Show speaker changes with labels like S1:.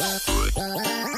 S1: Música